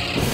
you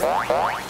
Música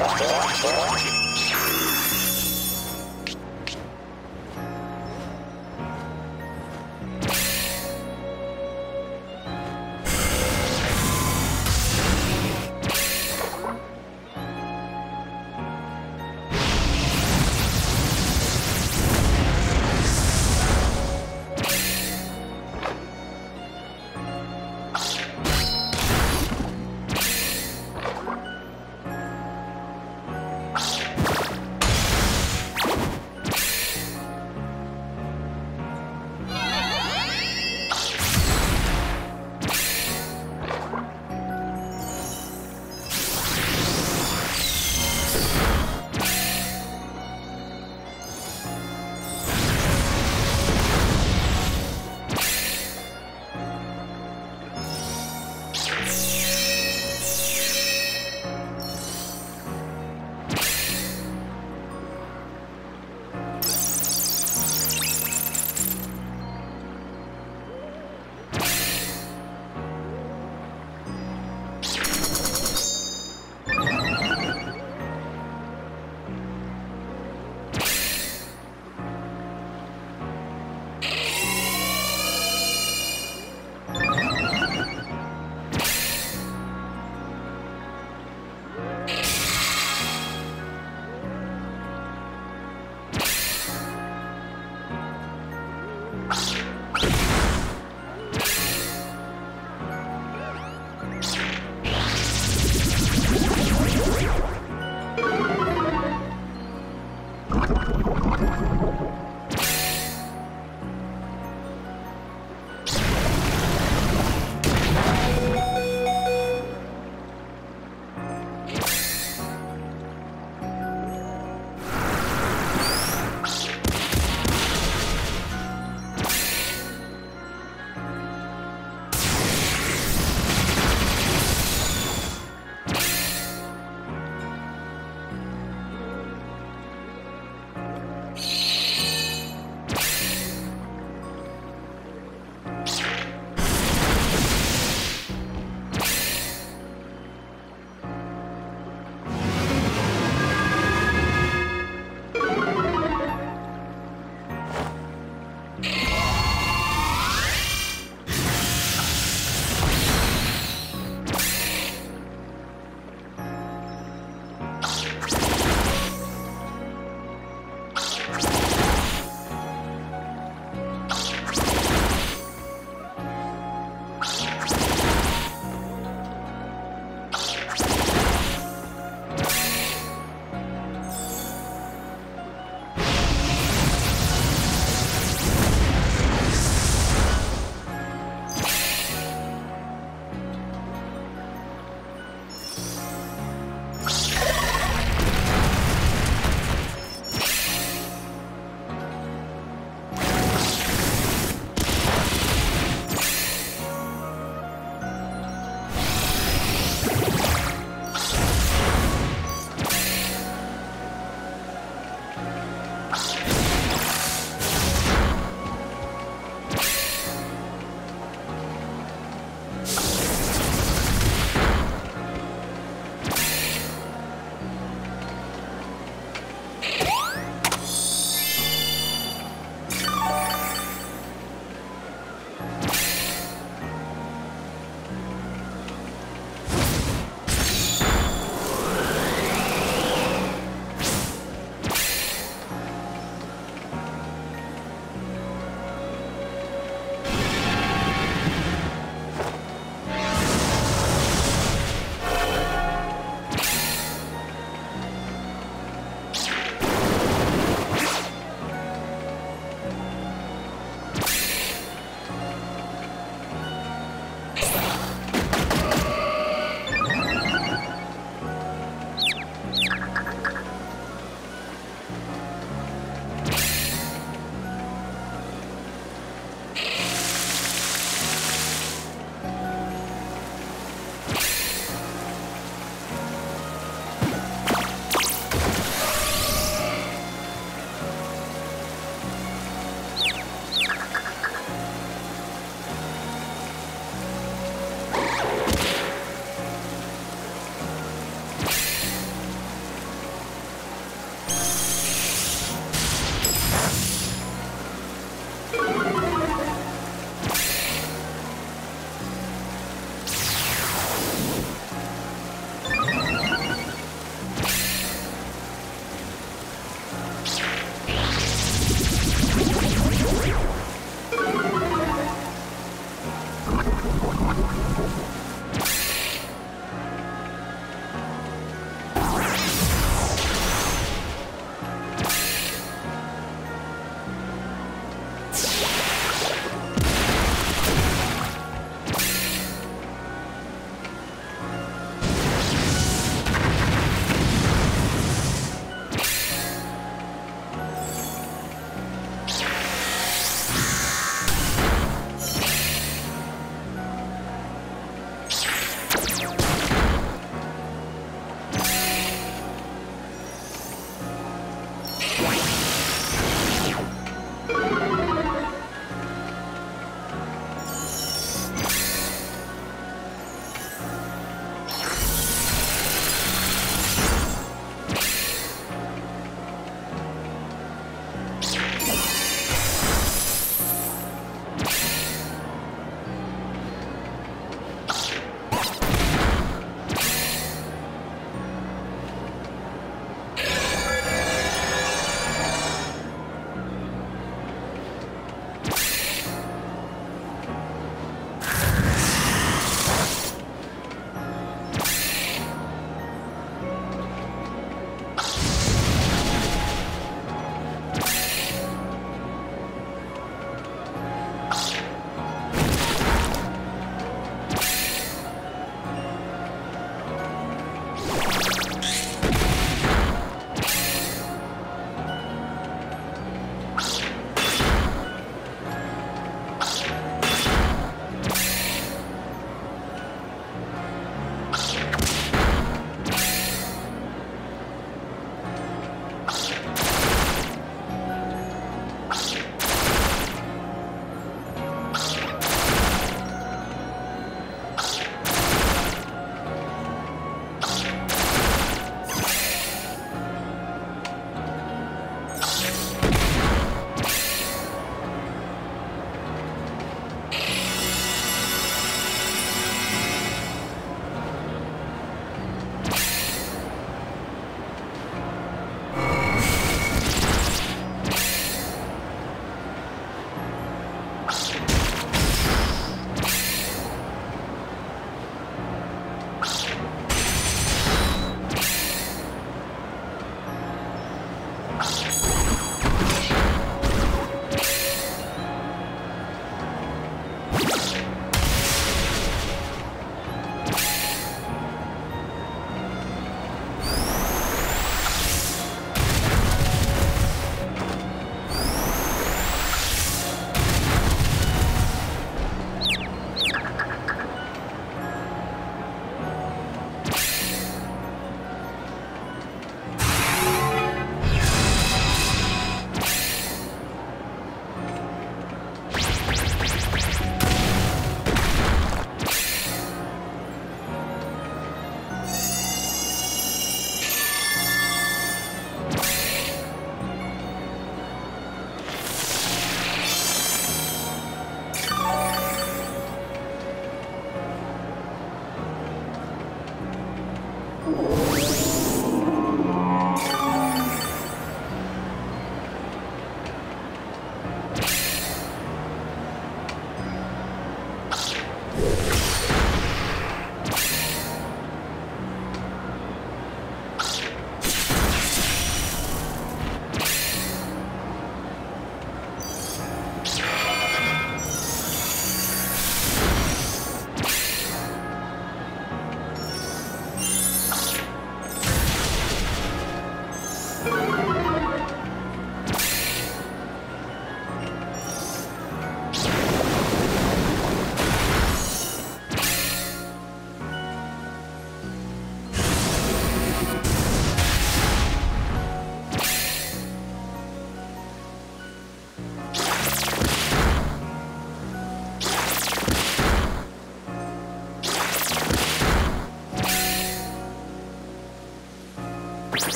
you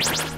you.